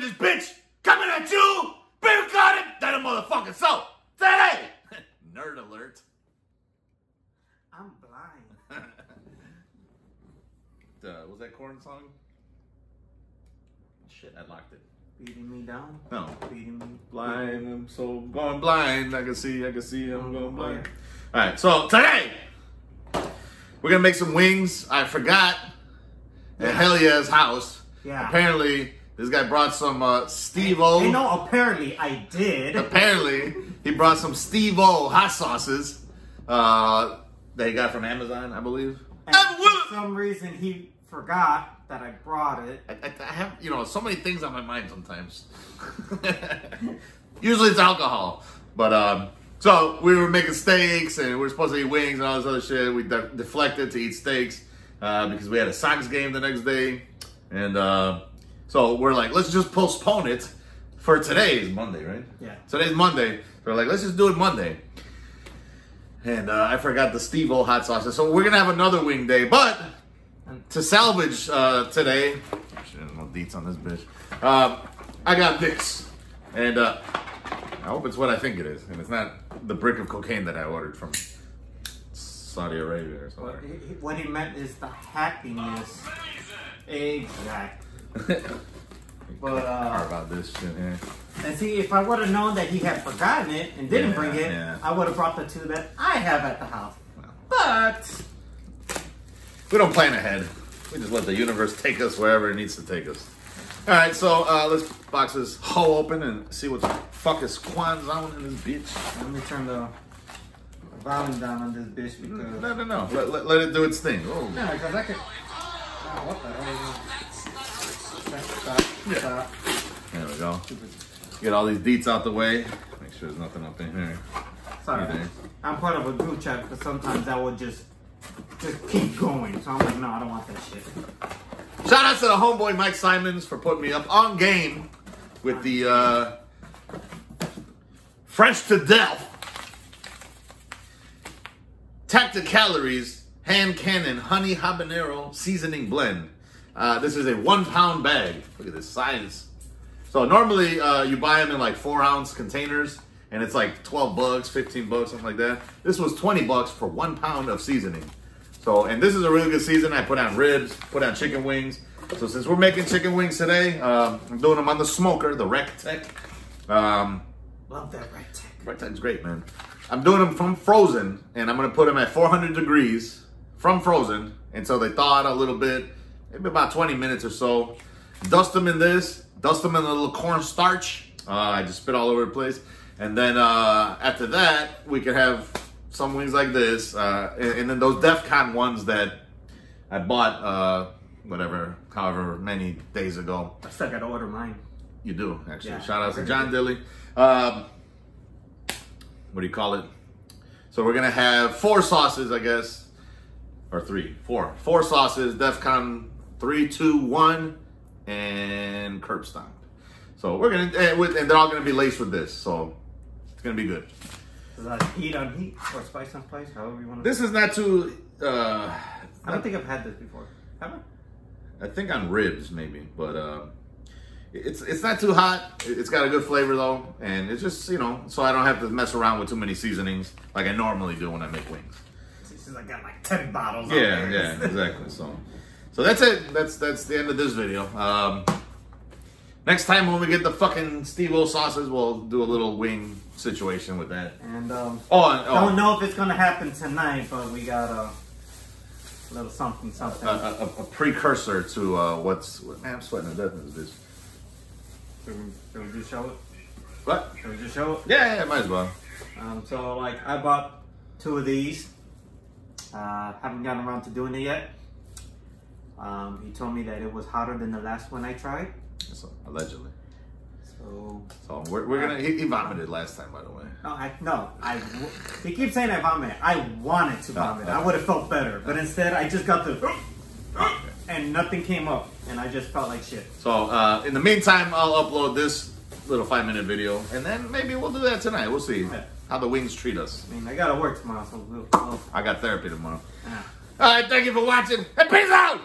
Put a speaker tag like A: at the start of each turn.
A: in this bitch, coming at you. Beer got it. That a motherfucking so. Today. Nerd alert.
B: I'm blind.
A: uh, was that corn song? Shit, I locked it.
B: Beating me down.
A: No.
B: Beating me.
A: Blind, I'm so going blind. I can see, I can see, I'm going
B: Oh,
A: blind. All right, so today we're gonna make some wings. I forgot at Hell Yeah's house.
B: Yeah.
A: Apparently, this guy brought some uh, Steve-O.
B: Hey, no, apparently I did.
A: Apparently, he brought some Steve-O hot sauces uh, that he got from Amazon, I believe.
B: And for some reason he forgot that I brought it.
A: I, I, I have, you know, so many things on my mind sometimes. Usually it's alcohol. But, um, so we were making steaks and we were supposed to eat wings and all this other shit. We de- deflected to eat steaks uh, because we had a Sox game the next day. And uh, so we're like, let's just postpone it for today. today's Monday, right?
B: Yeah.
A: Today's Monday. We're like, let's just do it Monday. And uh, I forgot the Steve O hot sauces. So we're going to have another wing day. But to salvage uh, today, actually, no deets on this bitch. Uh, I got this, and uh, I hope it's what I think it is, and it's not the brick of cocaine that I ordered from Saudi Arabia or
B: What
A: somewhere.
B: he, what he meant is the happiness. Exactly. But, uh,
A: Sorry about this shit here.
B: And see, if I would have known that he had forgotten it and didn't
A: Yeah,
B: bring it,
A: yeah.
B: I would have brought the two that I have at the house. But
A: We don't plan ahead. We just let the universe take us wherever it needs to take us. All right, so uh, let's box this hole open and see what the fuck is Quan's on in this bitch.
B: let me turn the volume down on this bitch because
A: No, no, no. Let, let, let it do its thing. Oh.
B: no, because I could. Oh, what the hell? Is? Stop. Stop.
A: There we go. Get all these deets out the way. Make sure there's nothing up in here.
B: Sorry. I'm part of a group chat because sometimes I will just just keep going. So I'm like, no, I don't want that shit.
A: Shout out to the homeboy Mike Simons for putting me up on game with the uh, French to death. Tacticalories Hand Cannon Honey Habanero Seasoning Blend. Uh, this is a one pound bag. Look at this size. So normally uh, you buy them in like four ounce containers and it's like 12 bucks, 15 bucks, something like that. This was 20 bucks for one pound of seasoning. So, and this is a really good season. I put on ribs, put on chicken wings. So since we're making chicken wings today, um, I'm doing them on the smoker, the Rectech. Um,
B: Love that red tech.
A: Rectech's great, man. I'm doing them from frozen, and I'm gonna put them at 400 degrees from frozen until they thaw out a little bit, maybe about 20 minutes or so. Dust them in this, dust them in a little cornstarch. Uh, I just spit all over the place. And then uh, after that, we could have some wings like this, uh, and, and then those DEFCON ones that I bought, uh, whatever, however many days ago.
B: I still gotta order mine.
A: You do, actually.
B: Yeah.
A: Shout out to John Dilly. Um, what do you call it? So we're gonna have four sauces, I guess, or three, four, four sauces. DefCon three, two, one, and curb stomped. So we're gonna, and, with, and they're all gonna be laced with this. So it's gonna be good.
B: Is that heat on heat or spice on spice? However you want to.
A: This is not too. Uh,
B: I don't think I've had this before. Have I?
A: I think on ribs maybe, but uh, it's it's not too hot. It's got a good flavor though, and it's just you know so I don't have to mess around with too many seasonings like I normally do when I make wings.
B: Since I got like ten bottles.
A: Yeah, yeah, exactly. So, so that's it. That's that's the end of this video. Um, next time when we get the fucking Steve-O sauces, we'll do a little wing situation with that.
B: And um,
A: Oh, and,
B: don't
A: oh
B: know if it's gonna happen tonight, but we got a little something, something.
A: a, a, a precursor to uh, what's man, I'm sweating to death in this.
B: Should we, just show it?
A: What?
B: Should we just show it?
A: Yeah, yeah, might as well.
B: Um, so like I bought two of these. Uh, haven't gotten around to doing it yet. Um, he told me that it was hotter than the last one I tried.
A: So, allegedly.
B: So
A: So we're, we're gonna. He, he vomited last time, by the way.
B: no, I no, I. He keeps saying I vomit. I wanted to vomit. I would have felt better, but instead I just got the and nothing came up, and I just felt like shit.
A: So uh, in the meantime, I'll upload this little five minute video, and then maybe we'll do that tonight. We'll see how the wings treat us.
B: I mean, I gotta work tomorrow, so we'll. we'll
A: I got therapy tomorrow.
B: yeah.
A: All right, thank you for watching, and peace out.